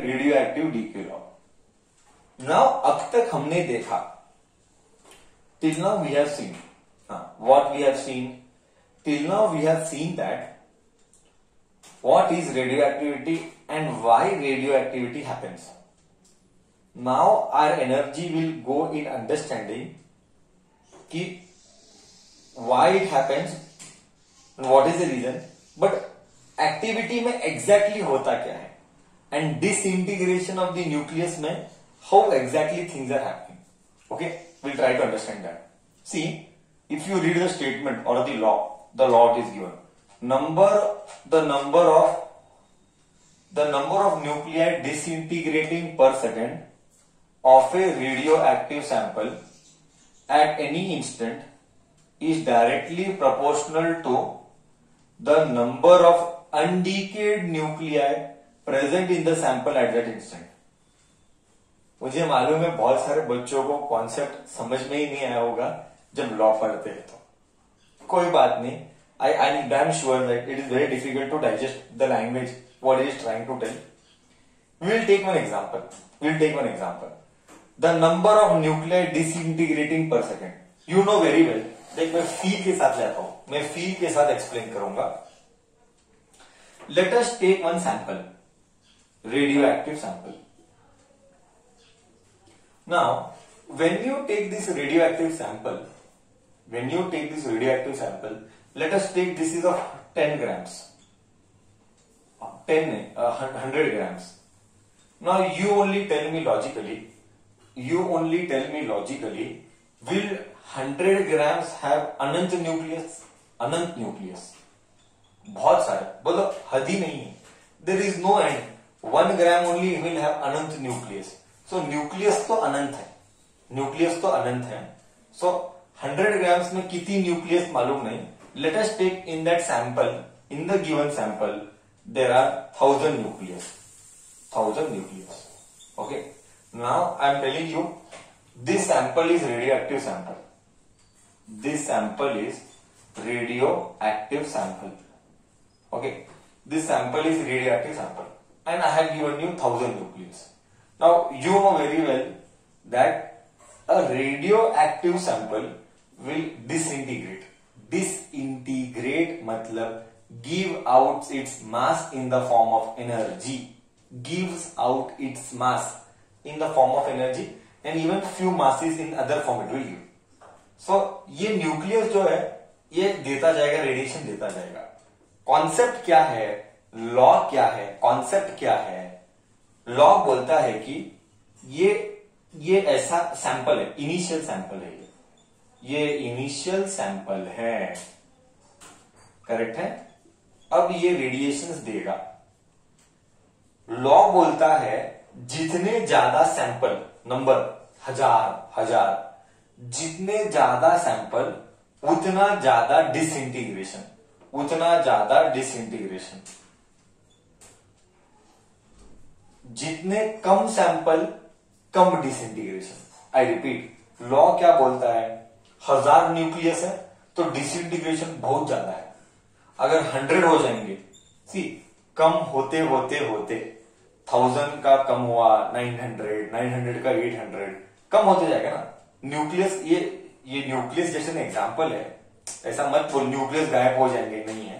Radio active decay law now अब तक हमने देखा till now we have seen what we have seen till now we have seen that what is radio activity and why radio activity happens now our energy will go in understanding कि why it happens what is the reason but activity में exactly exactly होता क्या है? And disintegration of the nucleus में how exactly things are happening. Okay, we'll try to understand that. See, if you read the statement or the law, the law is given. Number, the number of, the number of nuclei disintegrating per second of a radioactive sample at any instant is directly proportional to the number of undecayed nuclei present in the sample at that instant. मुझे मालूम है बहुत सारे बच्चों को concept समझ में ही नहीं आया होगा जब लॉ पढ़ते हैं तो। कोई बात नहीं। I I damn sure that it is very difficult to digest the language what is trying to tell will take one example will take one example the number of nuclear disintegrating per second you know very well देख मैं feel के साथ लेता हूँ। मैं feel के साथ explain करूँगा। Let us take one sample active sample Now, when you take this radioactive sample, when you take this radioactive sample, let us take this is of 10 grams, 10, uh, 100 grams. Now you only tell me logically, you only tell me logically, will 100 grams have अनंत nucleus अनंत nucleus बहुत सारे बोलो हद ही नहीं है there is no end one gram only will have अनंत न्यूक्लियस सो न्यूक्लियस तो अनंत है। न्यूक्लियस तो अनंत है। सो हंड्रेड ग्राम्स में कितनी न्यूक्लियस मालूम नहीं। Let us take in that sample in the given sample there are thousand nucleus thousand nucleus okay now I am telling you this sample is radio active sample this sample is radio active sample okay? This sample is radioactive sample and i have given you 1000 nucleus now you know very well that a radioactive sample will disintegrate disintegrate matlab give out its mass in the form of energy gives out its mass in the form of energy and even few masses in other form it will give so ये nucleus जो है ये देता जाएगा radiation देता जाएगा concept क्या है लॉ क्या है? कॉन्सेप्ट क्या है? लॉ बोलता है कि ये ये ऐसा सैंपल है। इनिशियल सैंपल है ये। ये इनिशियल सैंपल है। करेक्ट है? अब ये रेडिएशन देगा। लॉ बोलता है जितने ज़्यादा सैंपल नंबर हज़ार हज़ार, जितने ज़्यादा सैंपल उतना ज़्यादा डिसइंटीग्रेशन उतना ज़्यादा डिसइंटीग्रेशन जितने कम सैंपल, कम डिसइंटीग्रेशन आई रिपीट लॉ क्या बोलता है? हज़ार न्यूक्लियस है तो डिसइंटीग्रेशन बहुत ज़्यादा है। अगर हंड्रेड हो जाएँगे सी कम होते होते होते थाउज़ेंड का कम हुआ नाइन हंड्रेड नाइन हंड्रेड का एट हंड्रेड कम होते जाएगा ना। न्यूक्लियस ये ये न्यूक्लियस जैसे एग्ज़ाम्पल है। ऐसा मत बोल न्यूक्लियस गायब हो जाएँगे, नहीं है।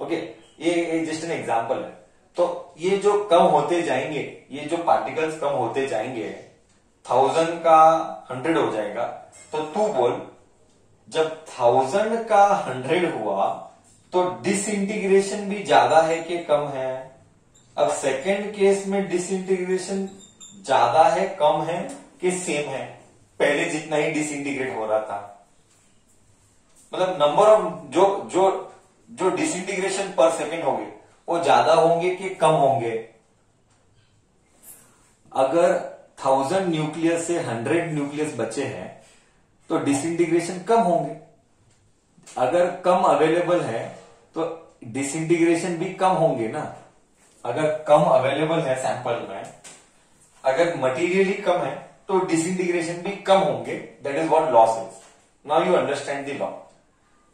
ओके ये जस्ट एन एग्ज़ाम्पल है। तो ये जो कम होते जाएँगे, ये जो पार्टिकल्स कम होते जाएँगे थाउज़ेंड का हंड्रेड हो जाएगा। तो तू बोल, जब थाउज़ेंड का हंड्रेड हुआ तो डिसइंटीग्रेशन भी ज़्यादा है कि कम है? अब सेकेंड केस में डिसइंटीग्रेशन ज़्यादा है, कम है कि सेम है? पहले जितना ही डिसइंटीग्रेट हो रहा था। मतलब नंबर ऑफ़ जो जो जो डिसइंटीग्रेशन पर सेकेंड होंगे वो ज़्यादा होंगे कि कम होंगे? अगर थाउज़ेंड न्यूक्लियस से हंड्रेड न्यूक्लियस बचे हैं तो डिसइंटीग्रेशन कम होंगे। अगर कम अवेलेबल है तो डिसइंटीग्रेशन भी कम होंगे ना। अगर कम अवेलेबल है सैंपल में, अगर मटेरियली कम है तो डिसइंटीग्रेशन भी कम होंगे। That is what laws is now you understand the law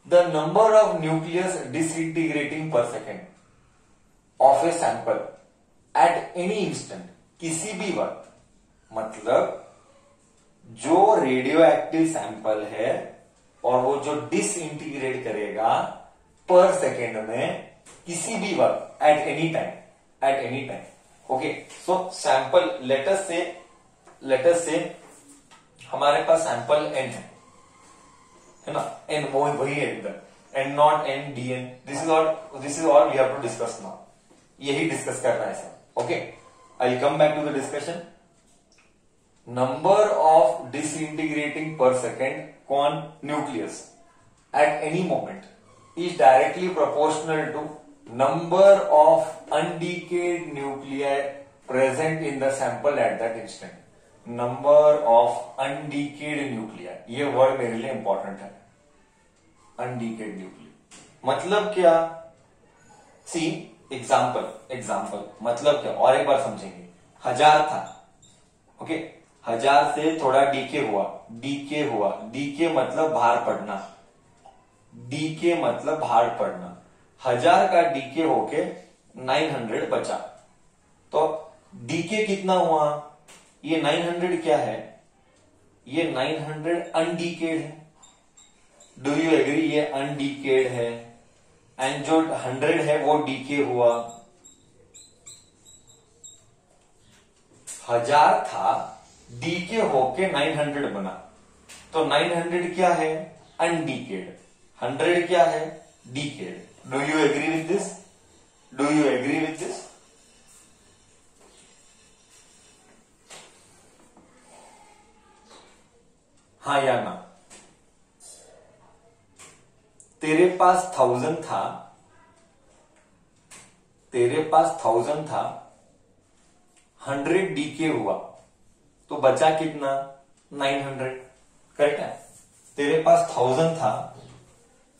the number of nucleus disintegrating per second. Of a sample at any instant किसी भी वक्त। मतलब जो रेडियो एक्टिव सैंपल है और वो जो डिसइंटीग्रेट करेगा पर सेकेंड में किसी भी वक्त at any time at any time okay so sample later से लेटर से हमारे पास सैंपल एन है। है ना? एन वो वही है इधर। N naught N D N this is all this is all we have to discuss now यही डिस्कस करना है sir okay I come back to the discussion number of disintegrating per second con nucleus at any moment is directly proportional to number of undecayed nuclei present in the sample at that instant. Number of undecayed nuclear ये word मेरे लिए important है। Undecayed nuclear मतलब क्या? सी example example मतलब क्या? और एक बार समझेंगे। हज़ार था। ओके हज़ार से थोड़ा डीके हुआ। डीके हुआ। डीके मतलब भार पड़ना। डीके मतलब बाहर पड़ना। हज़ार का डीके होके 900 बचा। तो डीके कितना हुआ? ये 900 क्या है? ये 900 अनडीकेड है। डू यू एग्री ये अनडीकेड है? एंड जो 100 है, वो डीके हुआ। हज़ार था डीके होके 900 बना। तो 900 क्या है? अनडीकेड 100 क्या है? Decayed do you agree with this do you agree with this हाँ या ना? तेरे पास थाउज़ेंड था, तेरे पास थाउज़ेंड था हंड्रेड डीके हुआ तो बचा कितना? नाइन हंड्रेड करेक्ट है? तेरे पास थाउज़ेंड था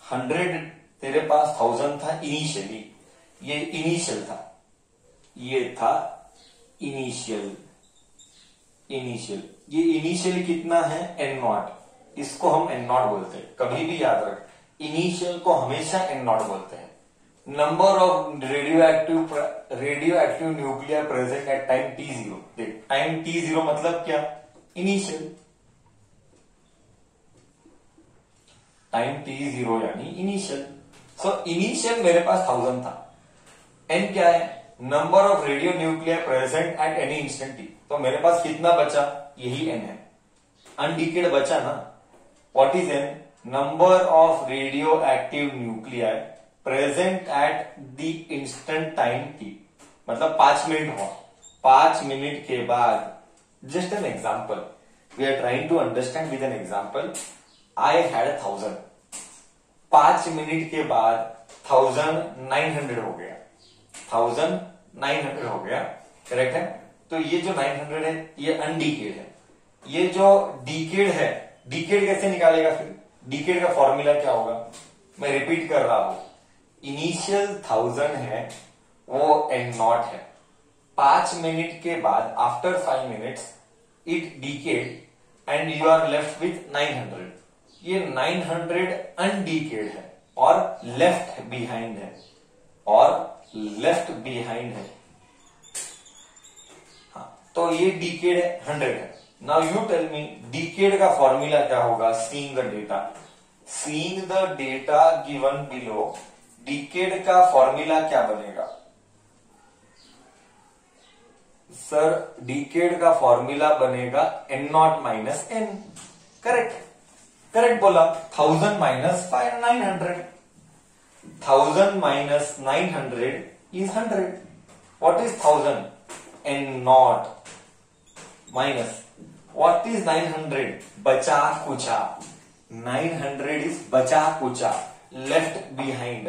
हंड्रेड तेरे पास थाउज़ेंड था इनिशियली ये इनिशियल था, ये था इनिशियल इनिशियल ये इनिशियल कितना है? एन नॉट इसको हम एन नॉट बोलते हैं, कभी भी याद रख। इनिशियल को हमेशा एन नॉट बोलते हैं। Number of radio active radio active nuclear present at time T zero time T zero मतलब क्या? इनिशियल टाइम टी ज़ीरो यानी इनिशियल सो इनिशियल मेरे पास थाउज़ेंड था। एन क्या है? Number of radio nuclear present at any instant T तो मेरे पास कितना बचा? यही एन है। अनडिकेड बचा ना। What is N of radio active nuclear present at the instant time T मतलब पाँच मिनट हुआ। पाँच मिनट के बाद just an example we are trying to understand with an example I had thousand पाँच मिनट के बाद थाउज़ेंड नाइन हंड्रेड हो गया। थाउज़ेंड नाइन हंड्रेड हो गया। करेक्ट है? तो ये जो नाइन हंड्रेड है, ये अनडीकेड है। ये जो डीकेड है डीकेड कैसे निकालेगा फिर? डीकेड का फॉर्मूला क्या होगा? मैं रिपीट कर रहा हूँ। इनिशियल थाउज़ेंड है, वो एन नॉट है। पाँच मिनट के बाद after five minutes it decayed and you are left with nine hundred ये नाइन हंड्रेड अनडीकेड है और लेफ़्ट बिहाइंड है। और लेफ़्ट बिहाइंड है। हाँ तो ये डीकेड है हंड्रेड है। Now you tell me decayed का फॉर्मूला क्या होगा? Seeing the data seeing the data given below decayed का फॉर्मूला क्या बनेगा? सर डीकेड का फॉर्मूला बनेगा N not minus N correct correct बोला. Thousand minus five nine hundred thousand minus nine hundred is hundred what is thousand N not minus what is 900 बचा कुचा। 900 is बचा कुचा। Left behind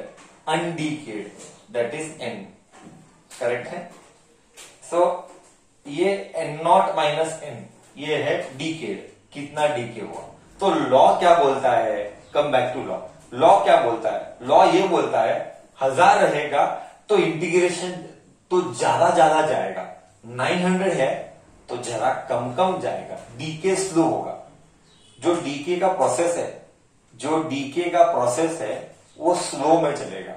undecayed that is n correct है? So, ये n not minus N ये है decayed कितना decay हुआ? तो लॉ क्या बोलता है? Come back to law law क्या बोलता है? लॉ ये बोलता है हज़ार रहेगा तो इंटीग्रेशन तो ज़्यादा ज़्यादा जाएगा। 900 है तो जरा कम कम जाएगा। डीके स्लो होगा। जो डीके का प्रोसेस है, जो डीके का प्रोसेस है, वो स्लो में चलेगा।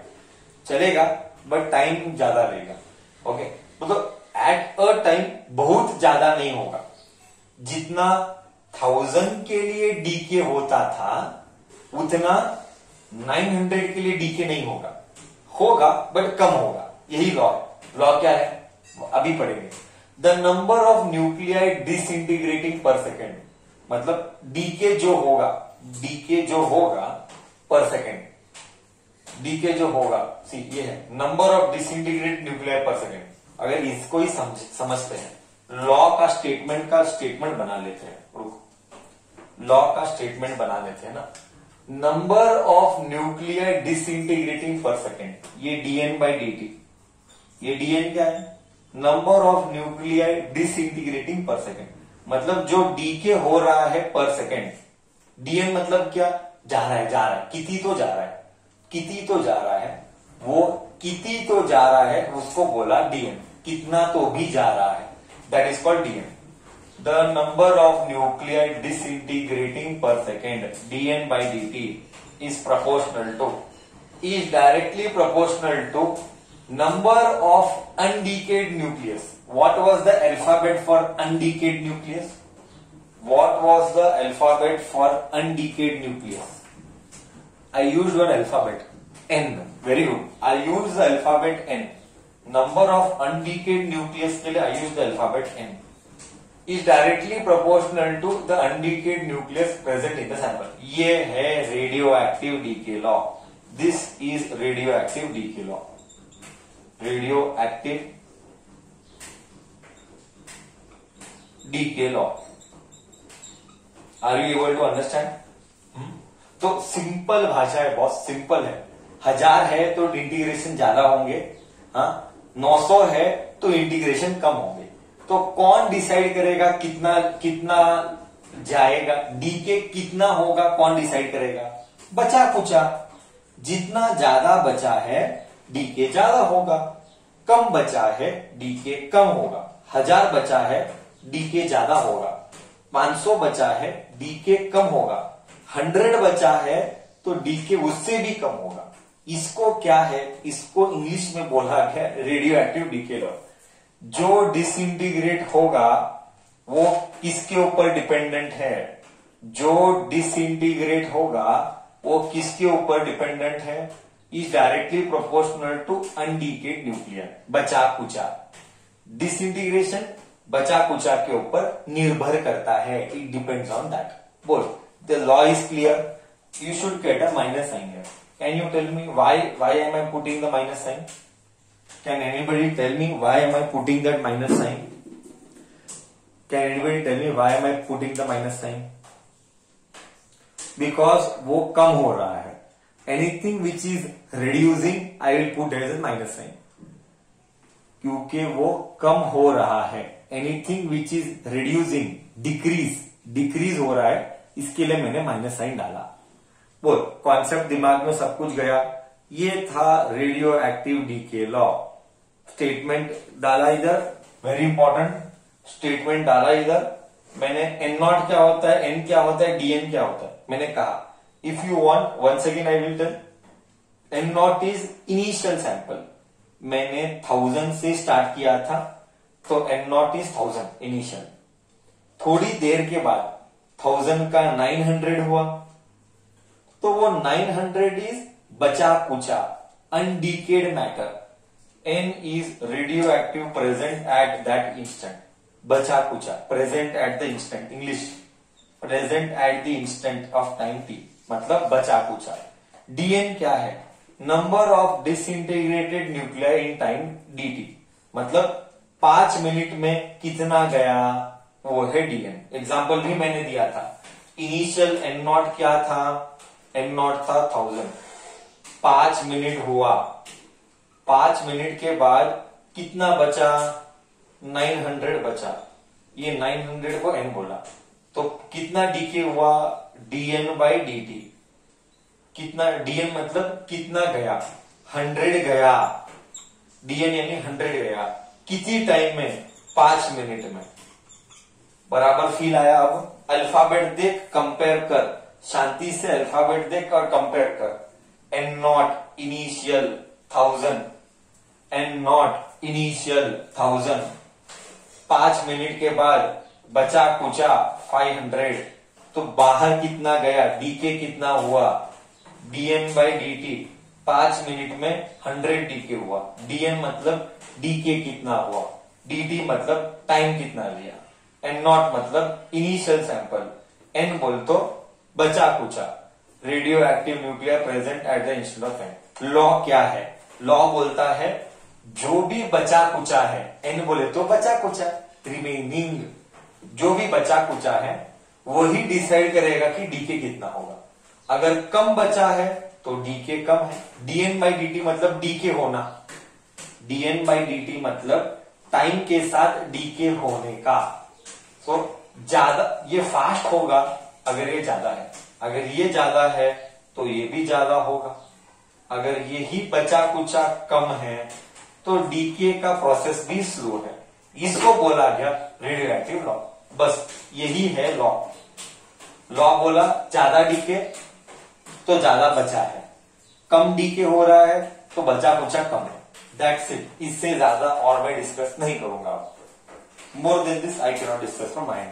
चलेगा बट टाइम ज़्यादा लेगा। ओके मतलब एट अ टाइम बहुत ज़्यादा नहीं होगा। जितना थाउज़ेंड के लिए डीके होता था, उतना नाइन हंड्रेड के लिए डीके नहीं होगा। होगा बट कम होगा। यही लॉ लॉ क्या है? अभी पढ़ेंगे। The number of nuclei disintegrating per second मतलब डीके जो होगा डीके जो होगा पर सेकेंड डीके जो होगा सी ये है number of disintegrate nuclear per second अगर इसको ही समझ, समझते हैं लॉ का स्टेटमेंट का स्टेटमेंट बना लेते हैं रुको। लॉ का स्टेटमेंट बना लेते हैं ना। Number of nuclear disintegrating per second ये डीएन बाई डी ये डीएन क्या है? Number of nuclear disintegrating per second मतलब जो डीके हो रहा है पर सेकेंड डीएन मतलब क्या? जा रहा है, जा रहा है। किती तो जा रहा है। किती तो जा रहा है। वो किती तो जा रहा है, उसको बोला डीएन। कितना तो भी जा रहा है। That is called DN. The number of nuclear disintegrating per second DN by D T is proportional to is directly proportional to number of undecayed nucleus what was the alphabet for undecayed nucleus what was the alphabet for undecayed nucleus i used one alphabet n very good i used the alphabet n number of undecayed nucleus ke liye i used the alphabet n is directly proportional to the undecayed nucleus present in the sample ye hai radioactive decay law this is radioactive decay law radioactive के law are you able to understand तो simple भाषा है, बहुत simple है। हज़ार है तो integration ज़्यादा होंगे हाँ? 900 है तो इंटीग्रेशन कम होंगे। तो कौन डिसाइड करेगा कितना कितना जाएगा? डी के कितना होगा, कौन डिसाइड करेगा? बचा कुचा जितना ज़्यादा बचा है डी के ज़्यादा होगा, कम बचा है, डी के कम होगा। हज़ार बचा है, डी के ज़्यादा होगा। 500 बचा है, डी के कम होगा। 100 बचा है तो डी के उससे भी कम होगा। इसको क्या है? इसको इंग्लिश में बोला गया रेडियो एक्टिव डीके लॉ जो डिसइंटीग्रेट होगा, वो किसके ऊपर डिपेंडेंट है? जो डिसइंटीग्रेट होगा, वो किसके ऊपर डिपेंडेंट है? Is directly proportional to undecayed nuclear बचा कुचा डिसइंटीग्रेशन बचा कुचा के ऊपर निर्भर करता है। इट डिपेंड्स ऑन दैट बोल the law is clear you should get a minus sign है can you tell me why why am I putting the minus sign can anybody tell me why am I putting that minus sign can anybody tell me why am I putting the minus sign because वो कम हो रहा है। Anything which is reducing I will put as a minus sign क्योंकि वो कम हो रहा है। Anything which is reducing decrease decrease हो रहा है, इसके लिए मैंने माइनस साइन डाला। बोल कॉन्सेप्ट दिमाग में सब कुछ गया। ये था radio active decay law statement डाला इधर। वेरी इंपॉर्टेंट स्टेटमेंट डाला इधर। मैंने एन नॉट क्या होता है? एन क्या होता है? डीएन क्या होता है? मैंने कहा। If you want, once again I will tell. N naught is initial sample. मैंने थाउज़ेंड से स्टार्ट किया था तो N naught is thousand initial थोड़ी देर के बाद थाउज़ेंड का नाइन हंड्रेड हुआ तो वो नाइन हंड्रेड इज़ बचा कुचा undecayed matter N is radio active present at that instant बचा कुचा present at the instant English present at the instant of time T मतलब बचा कुचा डीएन क्या है? Number of disintegrated nuclear in time D मतलब पाँच minute में कितना गया, वो है डीएन एग्ज़ाम्पल भी मैंने दिया था। इनिशियल एन नॉट क्या था? एन नॉट था थाउज़ेंड पाँच मिनट हुआ। पाँच मिनट के बाद कितना बचा? नाइन हंड्रेड बचा। ये नाइन हंड्रेड को एन बोला। तो कितना डीके हुआ? डीएन बाई डी टी कितना डीएन मतलब कितना गया? हंड्रेड गया। डीएन यानी हंड्रेड गया। किसी टाइम में? पाँच मिनट में। बराबर फील आया अब? अल्फ़ाबेट देख कंपेयर कर। शांति से अल्फ़ाबेट देख और कंपेयर कर। N naught initial thousand N naught initial thousand पाँच मिनट के बाद बचा कुचा 500 तो बाहर कितना गया डीके कितना हुआ? डीएन बाई डी टी पाँच मिनट में 100 डीके हुआ। डीएन मतलब डीके कितना हुआ? डी मतलब टाइम कितना लिया? एन नॉट मतलब इनिशियल सैंपल एन बोल तो बचा कुचा। Radio active nuclear present at the instant of N law क्या है? लॉ बोलता है, जो भी बचा कुचा है एन बोले तो बचा कुचा। रिमेनिंग जो भी बचा कुचा है वही डिसाइड करेगा कि डीके कितना होगा। अगर कम बचा है तो डीके कम है। डीएन बाई डी मतलब डीके होना। डीएन बाई डी मतलब टाइम के साथ डीके होने का। तो ज़्यादा, ये फास्ट होगा अगर ये ज़्यादा है। अगर ये ज़्यादा है तो ये भी ज़्यादा होगा। अगर ये ही बचा कुचा कम है तो डीके का प्रोसेस भी स्लो है। इसको बोला गया एक्टिव लॉ बस, यही है लॉ लॉ बोला, ज़्यादा डीके तो ज़्यादा बचा है। कम डीके हो रहा है तो बचा कुचा कम है। दैट्स इट इससे ज़्यादा और मैं डिस्कस नहीं करूँगा। आपको more than this I cannot discuss from mind